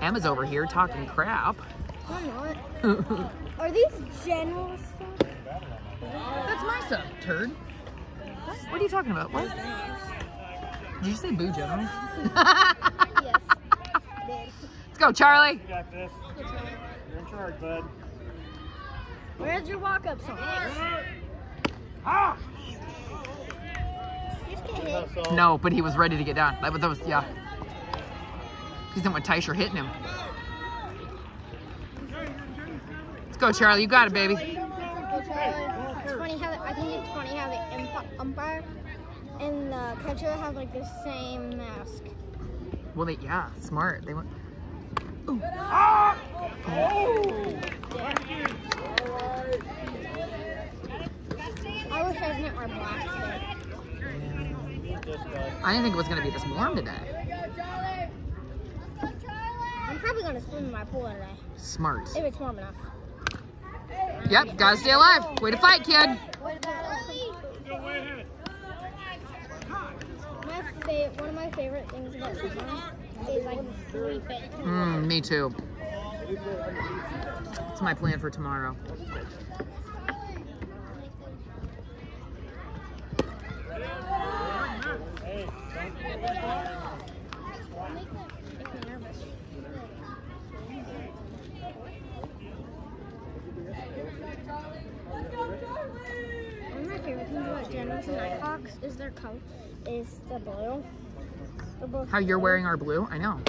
Emma's over here talking crap. I'm not. Are these general stuff? That's my stuff, turd. What are you talking about? What? Did you say boo general? Yes. Let's go, Charlie. You got this. You're in charge, bud. Where's your walk-up song? Ah! Just get hit. No, No, but he was ready to get down. That was, that was yeah. He's done with Tysher hitting him. Let's go, Charlie. You got it, baby. It's funny how the- I think it's funny how the ump- umpire and the catcher have like the same mask. Well, they yeah, smart. They went. I wish I didn't wear black today. I didn't think it was gonna be this warm today. I'm probably gonna swim in my pool today Smart. if it's warm enough. Yep, gotta stay alive. Way to fight, kid. My fa- one of my favorite things about summer is like sleeping. Mm, me too. That's my plan for tomorrow. Hey, don't Makes me nervous. One of my favorite things about Generals and Nighthawks is their coat is the blue. How you're wearing our blue? I know.